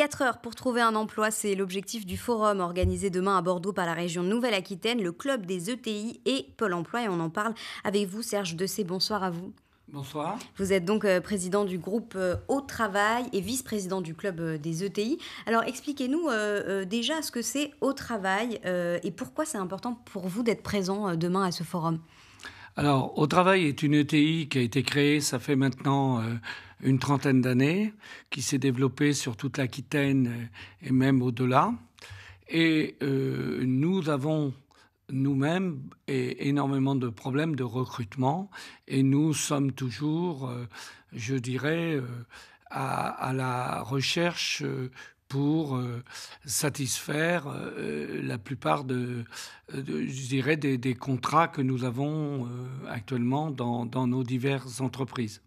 4 heures pour trouver un emploi, c'est l'objectif du forum organisé demain à Bordeaux par la région Nouvelle-Aquitaine, le club des ETI et Pôle emploi. Et on en parle avec vous, Serge Dessé. Bonsoir à vous. Bonsoir. Vous êtes donc euh, président du groupe euh, Au Travail et vice-président du club euh, des ETI. Alors expliquez-nous déjà ce que c'est Au Travail et pourquoi c'est important pour vous d'être présent demain à ce forum? Alors, Au Travail est une ETI qui a été créée, ça fait maintenant une trentaine d'années, qui s'est développée sur toute l'Aquitaine et même au-delà. Et nous avons nous-mêmes énormément de problèmes de recrutement et nous sommes toujours, euh, je dirais, euh, à, la recherche euh, pour satisfaire la plupart de, je dirais, des, contrats que nous avons actuellement dans, nos diverses entreprises.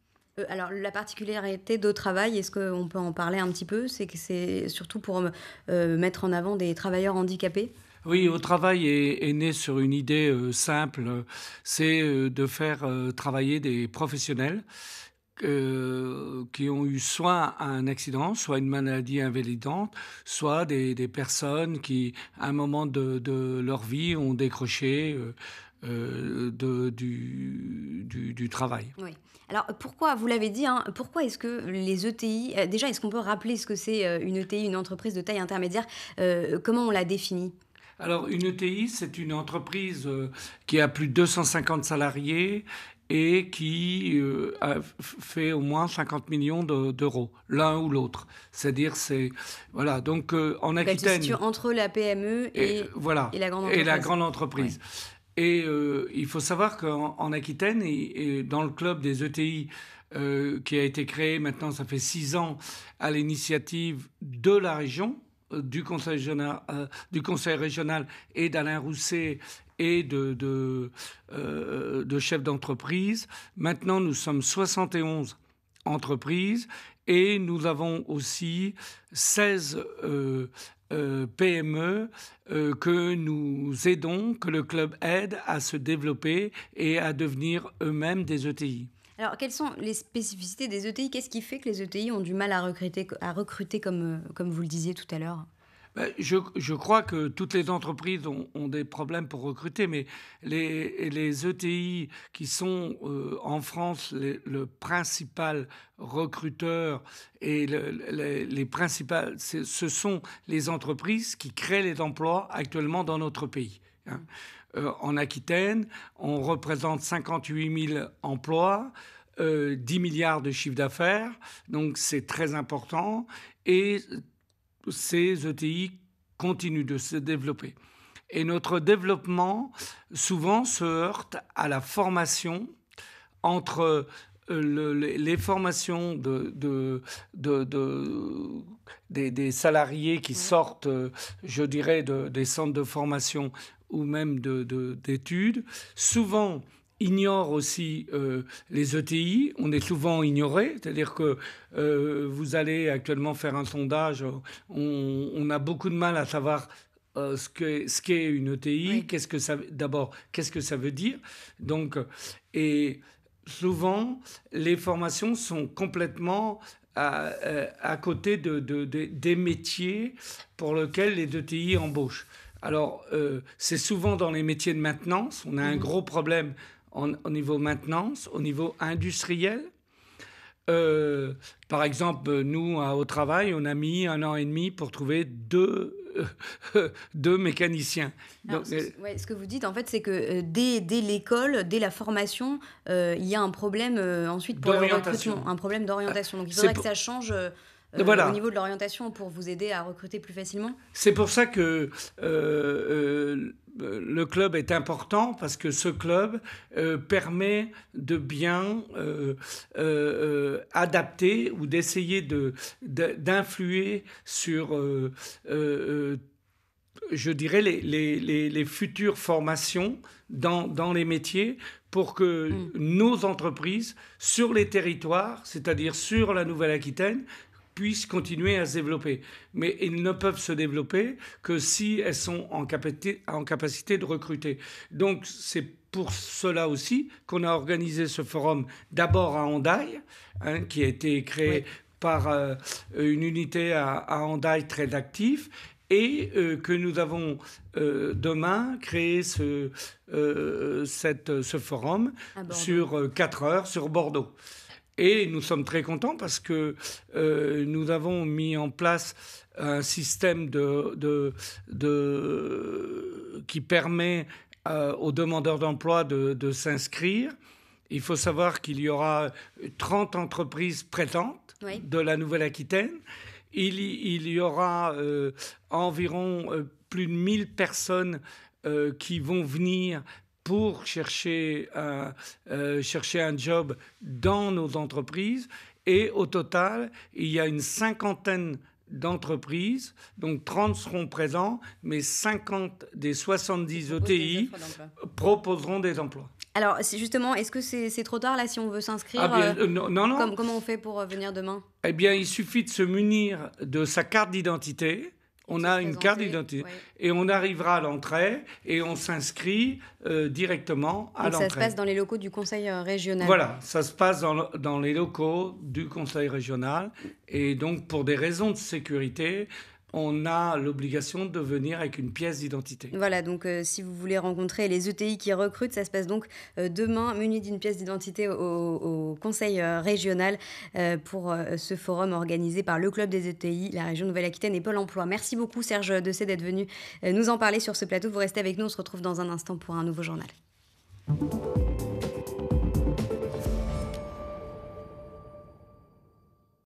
Alors la particularité de travail, est-ce qu'on peut en parler un petit peu? C'est que c'est surtout pour mettre en avant des travailleurs handicapés? Oui, au travail est, né sur une idée euh, simple, c'est euh, de faire euh, travailler des professionnels qui ont eu soit un accident, soit une maladie invalidante, soit des, personnes qui, à un moment de, leur vie, ont décroché de, du, du, travail. Oui. Alors pourquoi, vous l'avez dit, hein, pourquoi est-ce que les ETI, déjà est-ce qu'on peut rappeler ce que c'est une ETI, une entreprise de taille intermédiaire, comment on la définit alors, une ETI, c'est une entreprise euh, qui a plus de 250 salariés et qui euh, a fait au moins 50 millions d'euros, l'un ou l'autre. C'est-à-dire, c'est. Voilà, donc euh, en Aquitaine. entre la PME et, voilà, et la grande entreprise. Et la grande entreprise. Et il faut savoir qu'en Aquitaine, et, dans le club des ETI qui a été créé maintenant, ça fait six ans, à l'initiative de la région, du conseil, régional, euh, du conseil régional et d'Alain Rousset et de, de, euh, de chefs d'entreprise. Maintenant, nous sommes 71 entreprises et nous avons aussi 16 euh, PME que nous aidons, que le club aide à se développer et à devenir eux-mêmes des ETI. Alors, quelles sont les spécificités des ETI Qu'est-ce qui fait que les ETI ont du mal à recruter, à recruter comme, comme vous le disiez tout à l'heure? Je, je, crois que toutes les entreprises ont, des problèmes pour recruter, mais les, ETI qui sont euh, en France le principal recruteur et les, les principales, ce sont les entreprises qui créent les emplois actuellement dans notre pays. Hein. Euh, en Aquitaine, on représente 58 000 emplois. Euh, 10 milliards de chiffre d'affaires, donc c'est très important. Et ces ETI continuent de se développer. Et notre développement, souvent, se heurte à la formation entre euh, les formations de, de, de, des, salariés qui sortent, euh, je dirais, des centres de formation ou même d'études. Souvent, ignore aussi euh, les ETI. On est souvent ignoré, c'est-à-dire que euh, vous allez actuellement faire un sondage, on, a beaucoup de mal à savoir euh, ce qu'est ce qu'est une ETI, qu'est-ce que ça d'abord qu'est-ce que ça veut dire? Donc et souvent les formations sont complètement à, à côté de, de, des métiers pour lesquels les ETI embauchent. Alors, c'est souvent dans les métiers de maintenance. On a un gros problème au niveau maintenance, au niveau industriel. Euh, par exemple, nous, au travail, on a mis un an et demi pour trouver deux, deux mécaniciens. ce, que vous dites, en fait, c'est que euh, dès, dès l'école, dès la formation, euh, il y a un problème ensuite pour le recrutement, un problème d'orientation. Donc il faudrait que ça change. Au niveau de l'orientation pour vous aider à recruter plus facilement C'est pour ça que euh, le club est important parce que ce club euh, permet de bien euh, adapter ou d'essayer de, d'influer sur, je dirais, les, les, les, futures formations dans, dans les métiers pour que mm. nos entreprises sur les territoires, c'est-à-dire sur la Nouvelle-Aquitaine, puissent continuer à se développer. Mais ils ne peuvent se développer que si elles sont en capacité, en capacité de recruter. Donc c'est pour cela aussi qu'on a organisé ce forum d'abord à Hondaille, hein, qui a été créé par une unité à, à très actif et que nous avons demain créé ce, cette, ce forum sur 4 heures sur Bordeaux. Et nous sommes très contents parce que nous avons mis en place un système de, de, de qui permet euh, aux demandeurs d'emploi de, de s'inscrire. Il faut savoir qu'il y aura 30 entreprises prêtantes de la Nouvelle-Aquitaine. Il, il, y aura euh, environ euh, plus de 1000 personnes qui vont venir pour chercher un, chercher un job dans nos entreprises. Et au total, il y a une cinquantaine d'entreprises, donc 30 seront présents, mais 50 des 70 ETI proposeront des emplois. Alors, justement, est-ce que c'est trop tard là si on veut s'inscrire ah euh, euh, non, non. comment on fait pour euh, venir demain? Eh bien, il suffit de se munir de sa carte d'identité on a une carte d'identité et on arrivera à l'entrée et on s'inscrit euh, directement à l'entrée. Ça se passe dans les locaux du conseil euh, régional. Voilà, ça se passe dans, dans, les locaux du conseil régional et donc pour des raisons de sécurité, on a l'obligation de venir avec une pièce d'identité. Voilà, donc euh, si vous voulez rencontrer les ETI qui recrutent, ça se passe donc euh, demain, muni d'une pièce d'identité au, Conseil euh, régional pour ce forum organisé par le Club des ETI, la région Nouvelle-Aquitaine et Pôle emploi. Merci beaucoup Serge Dessay d'être venu nous en parler sur ce plateau. Vous restez avec nous, on se retrouve dans un instant pour un nouveau journal.